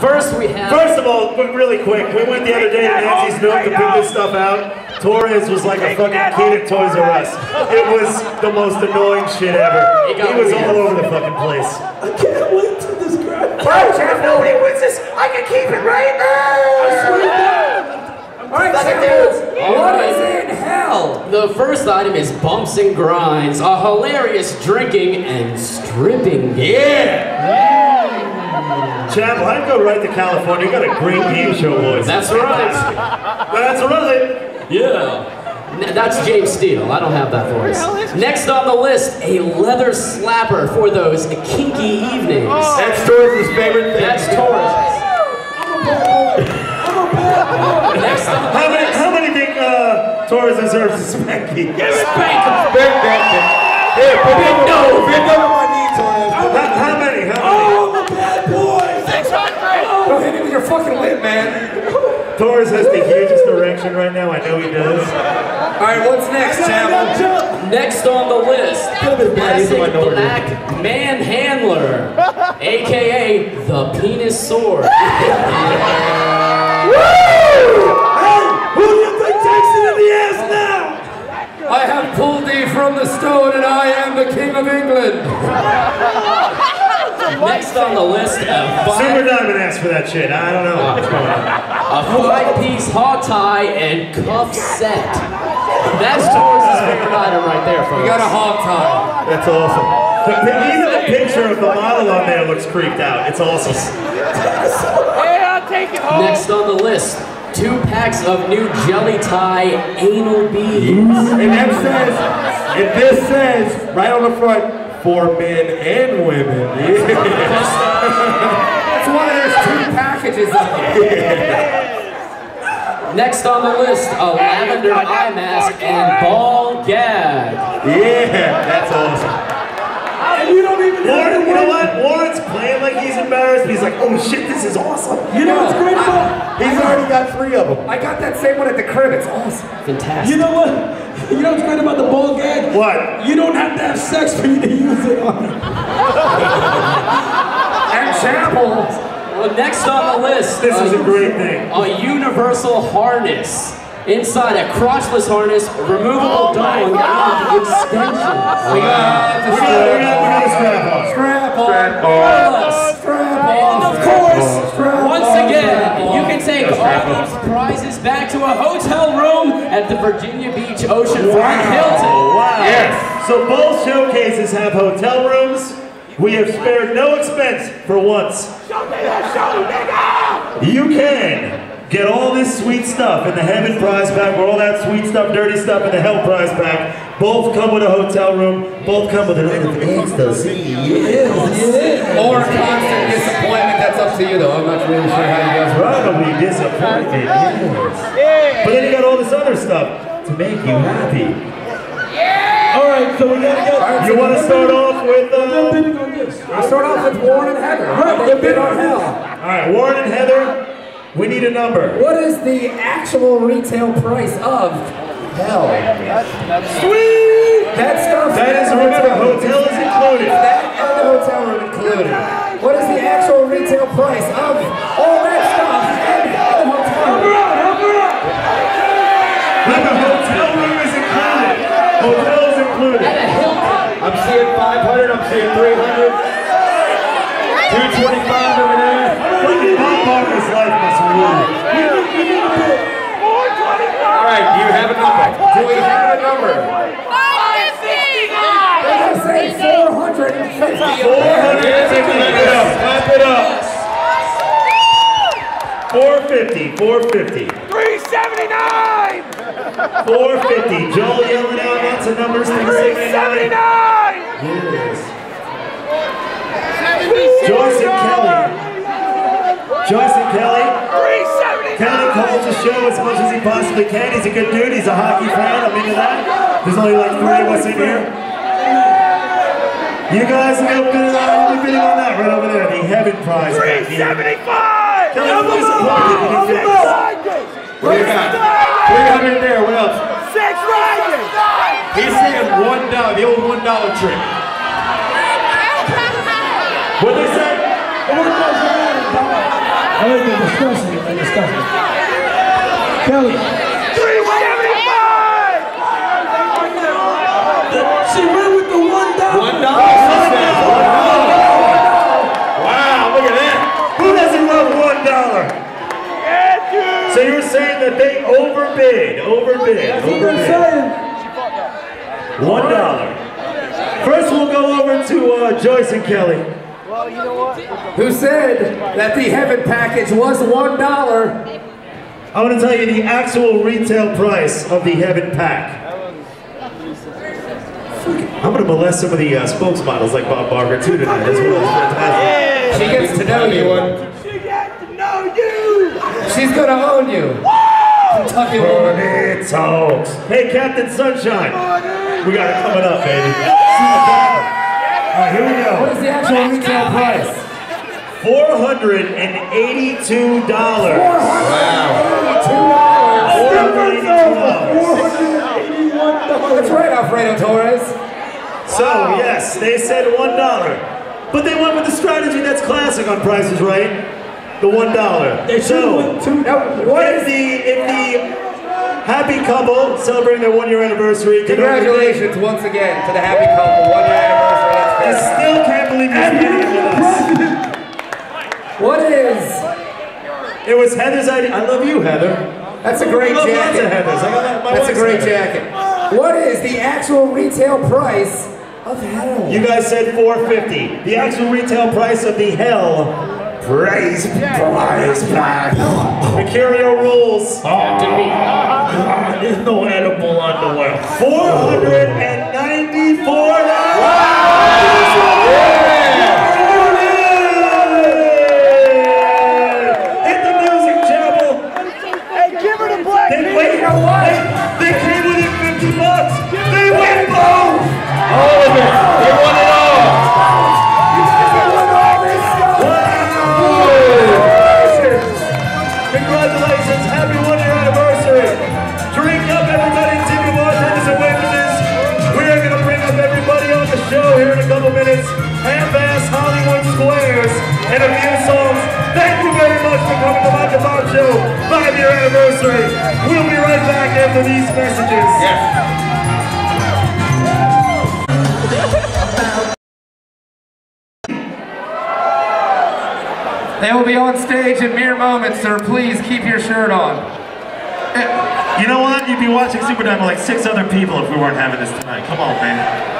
First we have. First of all, but really quick, we went the other day to oh Nancy's Milk to pick this stuff out. Torres was like a fucking kid at Toys R Us. It was the most annoying shit ever. It He was all over the fucking place. I can't wait to describe. Bro, Jeff, nobody wins this. I can keep it right now. All right, Fucking champ, dudes. what is in hell? The first item is Bumps and Grinds, a hilarious drinking and stripping game. Chapel, I'd go right to California. You got a great game show voice. That's right. That's right. Yeah. N- That's James Steele. I don't have that voice. Next on the list, a leather slapper for those kinky evenings. That's Torres' favorite thing. That's Taurus. Next on the How many, list, how many think uh, Torres deserves a spanky? spank 'em. Big that thing. Here, put it no. Bend over my knee, Torres. How, how many? How many? Oh, I'm a bad boy. Don't hit me with your fucking lip, man. Torres has the hugest erection right now. I know he does. All right, what's next, champ? Next on the list, bit bad, he's a classic minority. black manhandler, aka the penis sword. Who do you think takes it in the ass now? I have pulled thee from the stone, and I am the king of England. Next on the list, a Super Diamond asked for that shit. I don't know what's going on. a five-piece hog tie and cuff set. That's Taurus' favorite item right there, folks. We got a hog tie. That's awesome. The, pi- even the picture of the model on there looks creeped out. It's awesome. Hey, I'll take it home. Next on the list, two packs of new jelly tie anal beads. And that says, and this says, right on the front, for men and women. Yeah. That's why there's two packages of. Next on the list, a lavender eye mask and ball gag. Yeah, that's awesome. And you don't even have Warren, to you know what? Warren's playing like he's embarrassed. He's like, oh shit, this is awesome. You know what's great about? He's already got three of them. I got that same one at the crib. It's awesome. Fantastic. You know what? You know what's great about the ball gag? What? You don't have to have sex for you to use it on it. And chapel. Well, next on the list, This is a great thing. a universal harness. Inside a crotchless harness, removable oh dong, and extension. Oh we got the We got, we got, we got a strap on. strap on. Strap Plus, Strap and of course, Strap once on, again, you can take all these prizes back to a hotel room at the Virginia Beach Oceanfront Hilton. Wow. Yes. So both showcases have hotel rooms. We have spared no expense for once. Show me that show, nigga! You can get all this sweet stuff in the Heaven prize pack, or all that sweet stuff, dirty stuff in the Hell prize pack. Both come with a hotel room. Both come with a lot of ecstasy. Or constant disappointment. That's up to you, though. I'm not really sure how you guys run. Probably disappointed. Yes. But then you got all this other stuff to make you happy. All right, so we gotta go. You want to start off with? They're Uh, bidding on this. I start off with Warren and Heather. Right, They bid on hell. all right, Warren and Heather. We need a number. What is the actual retail price of hell? Sweet. That stuff. That is remember, hotel is included. That and the hotel room included. What is the actual retail price of all that stuff and the hotel room? But the hotel room is included. Hotel is included. At a Hilton. I'm seeing 500, I'm seeing 300. 225 over there. Fucking Bob Barker's life must rule. All right, do you have a number? Do we have a number? I say 450. 450. Clap it up, clap it up. 450. 450. 379! 450. Joel yelling out lots of numbers. 379. 379! Yes. Joyce and Kelly. Joyce and Kelly. 379! Kelly calls the show as much as he possibly can. He's a good dude. He's a hockey fan. I'm into that. There's only like three of us in here. You guys have been, uh, you'll be bidding on that right over there. The Heaven Prize. 375! Kelly, I'm disappointed. You didn't fix. What do you got? 300 there, what else? Six riders! He's saying one dollar, the old one dollar trick. What'd they say? I like the discussion. The discussion. Kelly. 375! She went with the one dollar. One dollar. she said. One dollar. Wow, look at that. Who doesn't love one dollar? Yeah, dude! So you were saying that they overbid, overbid, That's what I'm overbid. One dollar. First, we'll go over to uh, Joyce and Kelly. Well, you know what? Who said that the heaven package was one dollar? I want to tell you the actual retail price of the Heaven Pack. I'm going to molest some of the uh, spokesmodels like Bob Barker too tonight as well. It's fantastic. She gets to know you. She got to know you! She's gonna own you. Kentucky woman. Money talks. Hey, Captain Sunshine. We got it coming up, baby. All right, here we go. What is the actual retail price? Four hundred and eighty-two dollars. Two dollars. That's right, Alfredo Torres. So yes, they said one dollar, but they went with the strategy that's classic on Price Is Right, the one dollar. They should So two. Now, what if the if the happy couple celebrating their one-year anniversary, Congratulations once again to the happy couple, one year anniversary. It was Heather's idea. I love you, Heather. That's a great I love lots of jacket. Heathers. I got that- my That's a great Heather. jacket. What is the actual retail price of hell? You guys said 450. The actual retail price of the hell price price pack. Mercurio rules. There's no edible underwear. Four hundred show here in a couple minutes. Half-ass Hollywood Squares and a few songs. Thank you very much for coming to Mike and Bob Show. Five year anniversary. We'll be right back after these messages. They will be on stage in mere moments, sir. Please keep your shirt on. You know what? You'd be watching Superdome with like six other people if we weren't having this tonight. Come on, man.